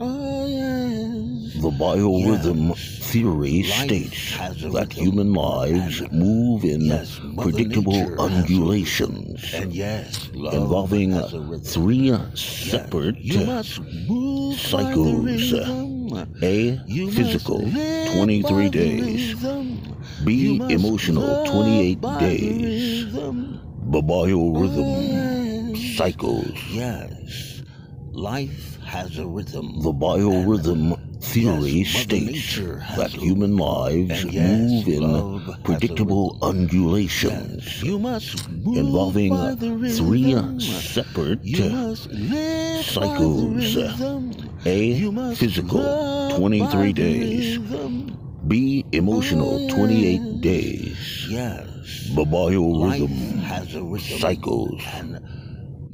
Oh, yes. The biorhythm Yes. theory Life states that human lives move in yes, predictable Nature has a undulations And yes, involving has a rhythm. three separate cycles. By the rhythm. A physical 23 days. B emotional 28 days, The rhythm. Oh, biorhythm yes. cycles. Yes, life has a rhythm. The biorhythm theory Yes, states that human lives yes, move in predictable undulations Yes, you must move involving three separate You must live cycles. By the rhythm. A physical 23 days. B emotional Oh, 28 days, Yes. the biorhythm has a rhythm. cycles.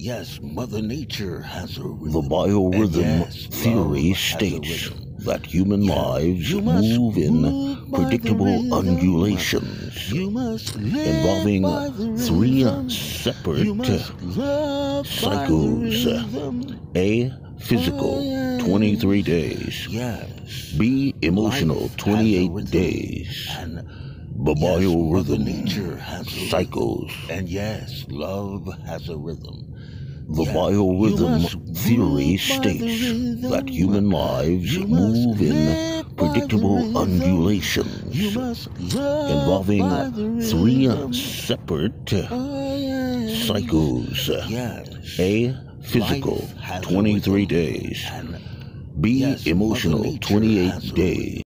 Yes, Mother Nature has a rhythm. The biorhythm yes, theory love has a states that human lives move in move predictable undulations involving three separate cycles. By the rhythm. A physical Oh, 23 days, Yes. B emotional Life has a 28 days, And the yes, biorhythm Nature has cycles. And yes, love has a rhythm. The biorhythm theory states that human lives move in live by the predictable undulations You must love involving three separate Oh, cycles. A physical Life has a 23 days, B emotional 28 days.